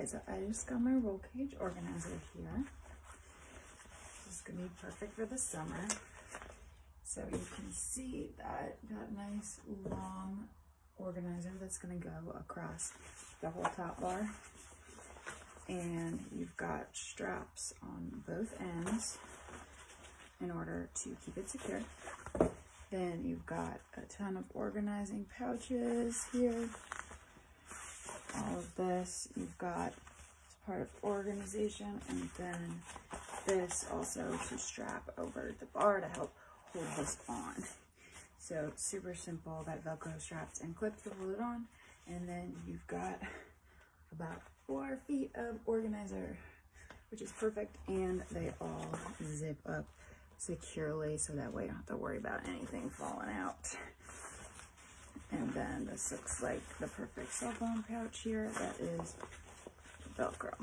Okay, so I just got my roll cage organizer here. This is gonna be perfect for the summer. So you can see that that nice long organizer that's gonna go across the whole top bar. And you've got straps on both ends in order to keep it secure. Then you've got a ton of organizing pouches here. This you've got part of organization and then this also to strap over the bar to help hold this on. So super simple, that Velcro straps and clips to hold it on. And then you've got about four feet of organizer, which is perfect. And they all zip up securely so that way you don't have to worry about anything falling out. And then this looks like the perfect cell phone pouch here that is Velcro.